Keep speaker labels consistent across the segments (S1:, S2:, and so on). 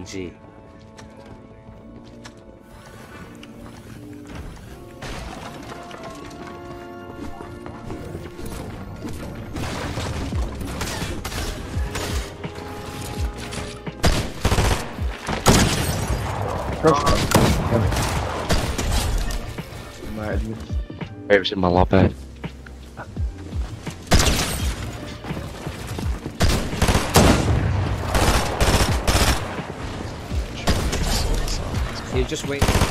S1: RNG.
S2: My admin.
S3: It was in my lobby.
S1: Just wait.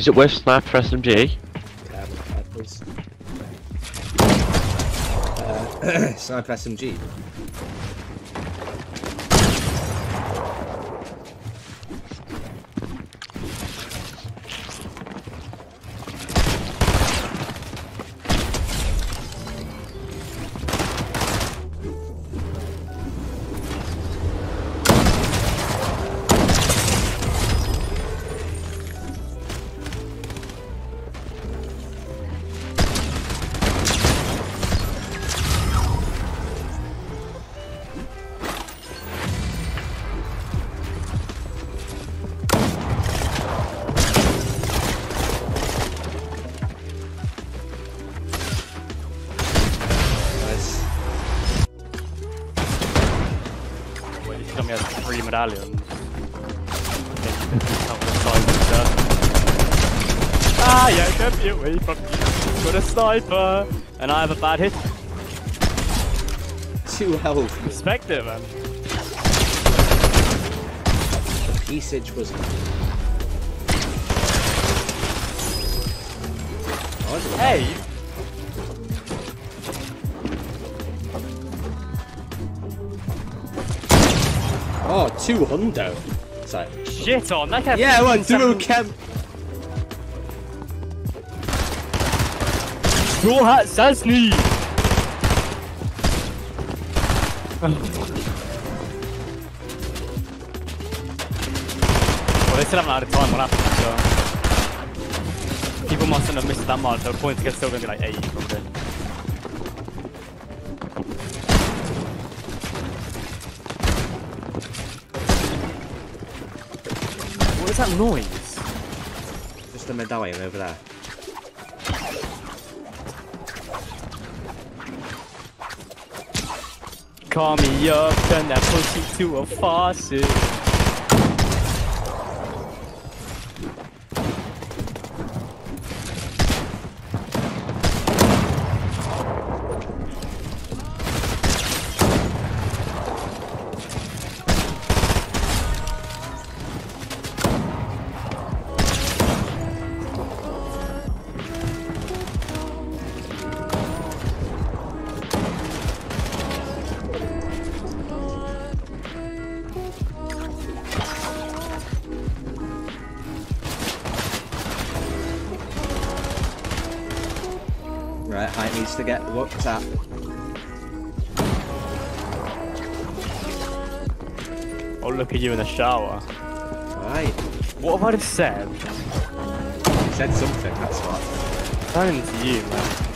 S3: Is it worth sniper SMG?
S1: Um, uh. Uh, Sniper SMG.
S4: Medallions. The size and stuff. Ah, yeah, get me away from you. Got a sniper, and I have a bad hit.
S1: Two health.
S4: Respect it, man.
S1: Usage was. Oh,
S4: Hey,
S1: Oh, two hundo. Sorry.
S4: shit oh, on that.
S1: Yeah, well, two chem.
S4: Straw Hat Sasny. well, they still haven't had a time what happened, so. People mustn't have missed that much, so points are still going to be like 80 probably. That noise?
S1: Just a medallion over there.
S4: Call me up, turn that pussy to a faucet.
S1: To get looked at.
S4: Oh, look at you in the shower.
S1: Right.
S4: What have I just said?
S1: You said something, that's what.
S4: Turning to you, man.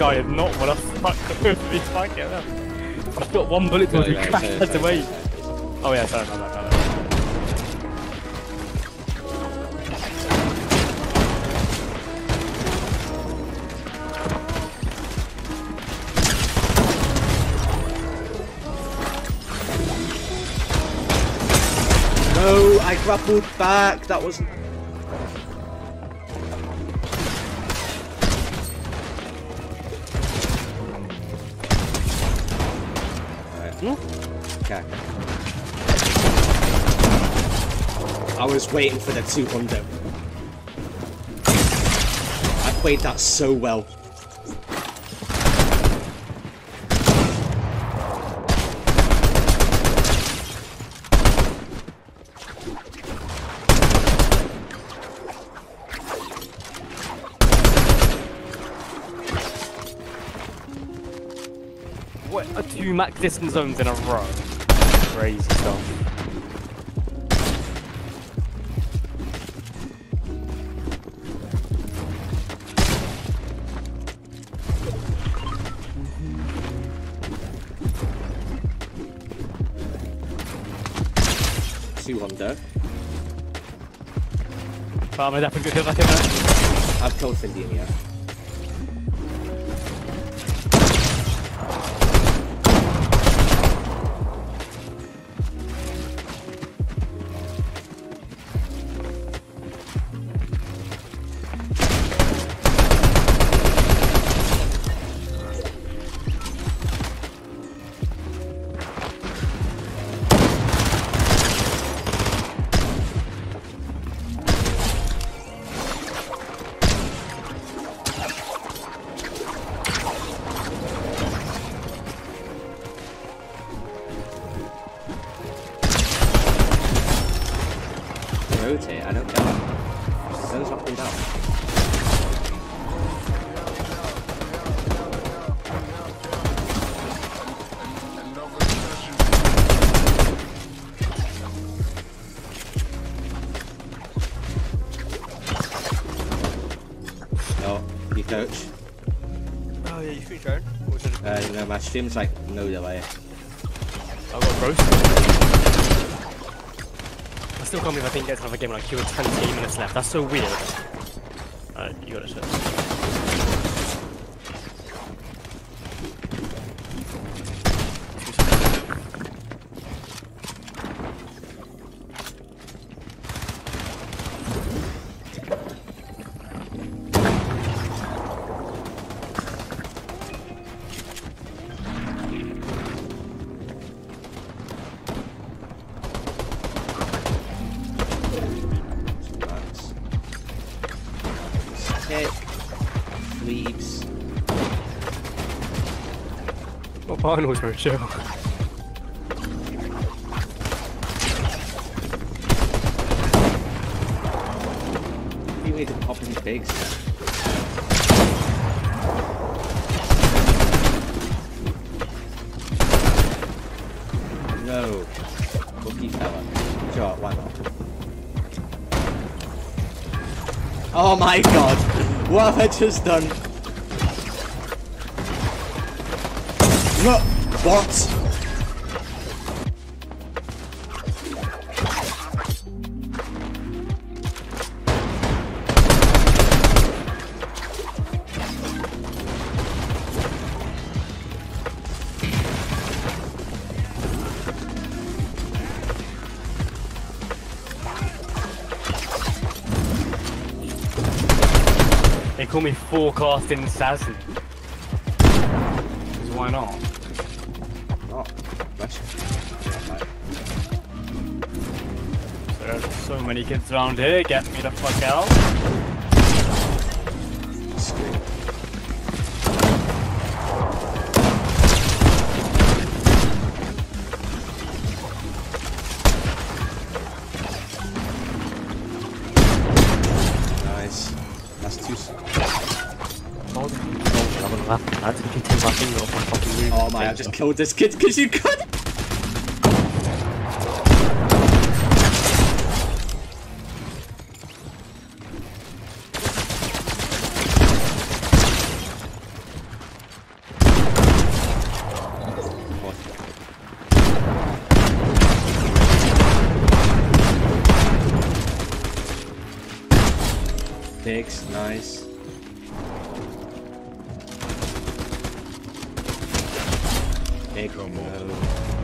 S1: like I
S4: am not what I fuck over this bike now. I've got one bullet to
S1: no, no, crash
S4: away. Oh yeah, sorry, my bad,
S1: No, I grappled back. That wasn't Okay. I was waiting for the 200. I played that so well.
S4: Two max distance zones in a row? Crazy stuff.
S1: Two under.
S4: But I'm definitely good like it.
S1: I've killed Findian, yeah. Rotate, Uh, no, my stream's like no delay.
S4: I got roasted. I still can't believe I think gets another game like you with 20 minutes left. That's so weird. Alright, you got it, shit. Finals chill.
S1: You need to pop in pigs. No. Lucky fella. Why not? Oh my god! What have I just done? No! What?
S4: They call me forecasting assassin. 'Cause why not?
S1: Oh,
S4: There's so many kids around here, get me the fuck out.
S3: Laugh. I had to continue my finger off my fucking move.
S1: Oh my! I just killed this kid because you could. Nice. Pig, no.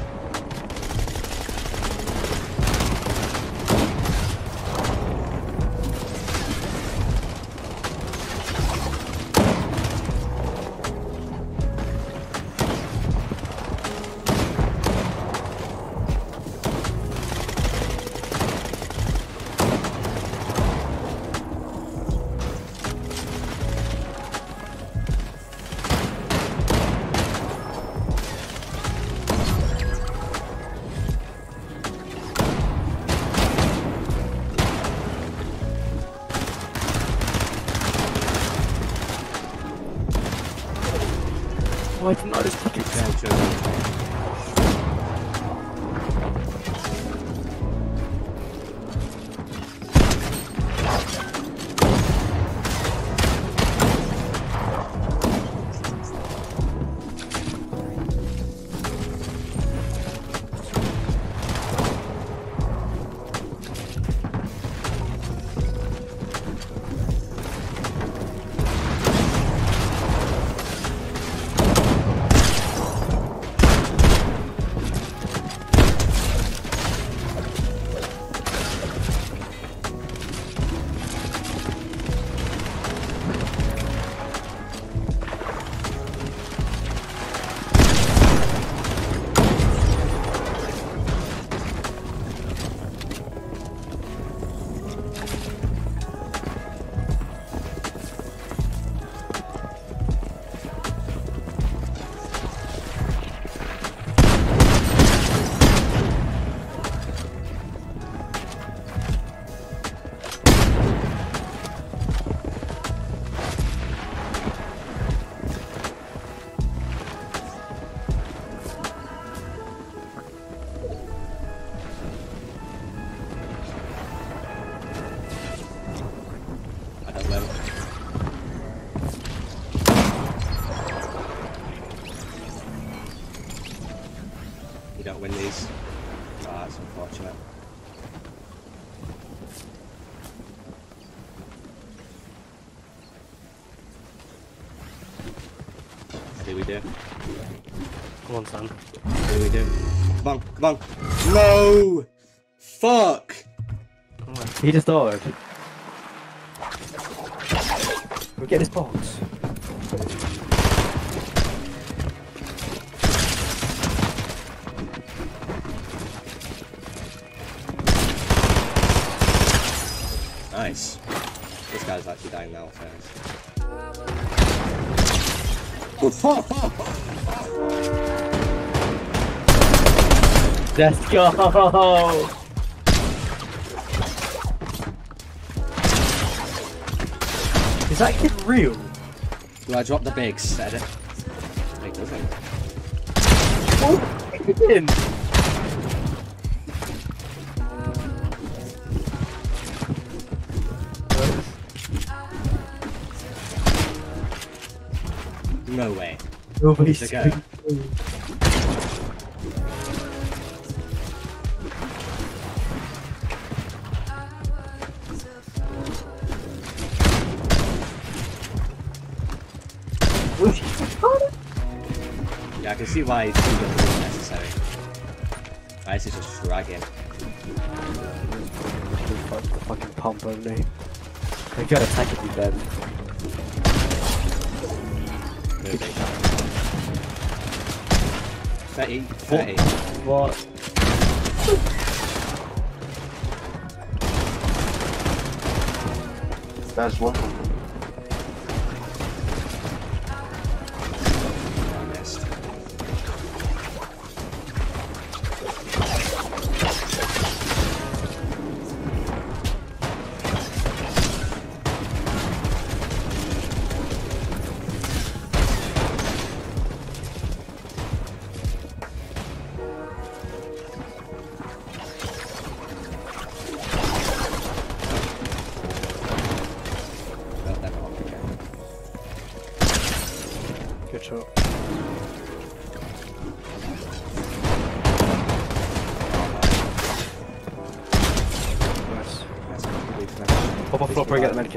S1: You don't win these. Ah, that's unfortunate. What do we do?
S3: Come on, son.
S1: What do we do? Come on, come on. No! Fuck!
S3: He just died. We'll get this box.
S1: Nice. This guy's actually dying now.
S3: Let's go! Is that kid real?
S1: Do I drop the bigs? Edit. It doesn't.
S3: Oh.
S1: No way.
S3: Nobody's
S1: It's a go. Yeah, I can see why it's guns necessary. Ice is just dragging.
S3: Fuck the fucking pump only. They gotta attack if you then.
S1: Moving. 30, 30.
S3: What?
S2: That's one.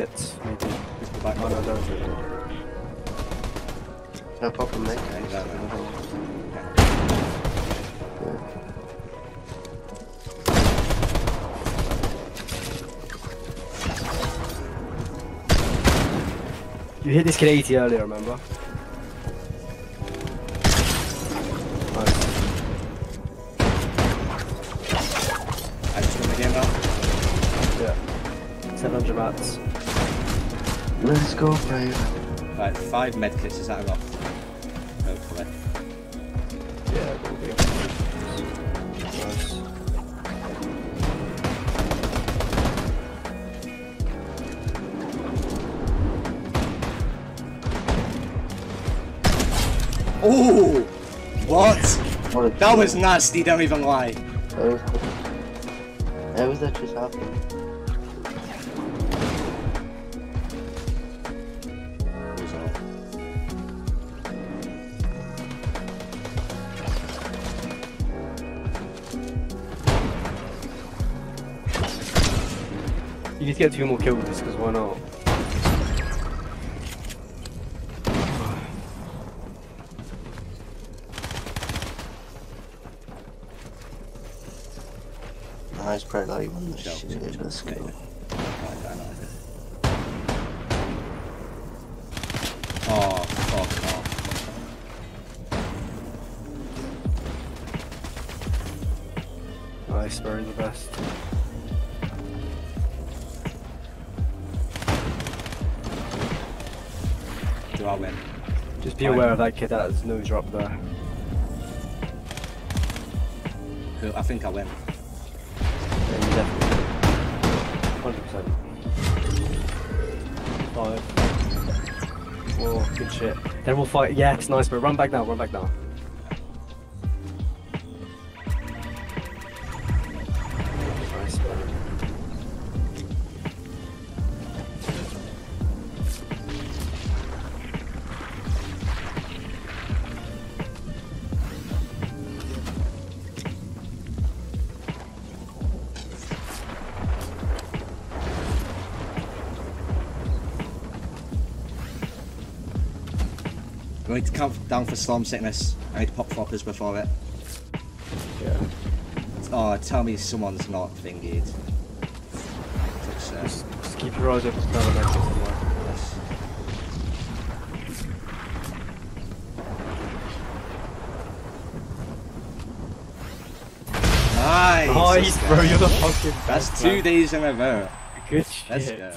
S3: Floor and get the medkits. Maybe.
S1: Just back.
S2: Oh no, don't do it. No problem, mate.
S1: Okay, no, no.
S3: You hit this kid 80 earlier, remember?
S2: Go, brave.
S1: Right, five medkits, is that enough? Hopefully.
S3: Yeah, it will be. Nice.
S1: Ooh! What?
S2: What
S1: That was nasty, don't even lie.
S2: That was, that was that just
S3: get two more kills with this, because why not?
S2: Nice, Brett, like, on the shit, let's go.
S3: Just be
S1: Fine.
S3: aware of that kid that has no drop there.
S1: Who- I think I win.
S3: Yeah, you definitely. Hundred percent. Five. Four. Good shit. Then we'll fight. Yeah, it's nice, but run back now. Run back now.
S1: Going to count down for storm sickness. I need to pop floppers before it.
S3: Yeah.
S1: Oh, tell me someone's not thingied. Sake.
S3: Just, just keep your eyes open for somewhere.
S1: Yes. Nice!
S3: Nice, bro. You're the fucking.
S1: That's
S3: best,
S1: two
S3: man.
S1: days in a row.
S3: Good
S1: Let's
S3: shit.
S1: go.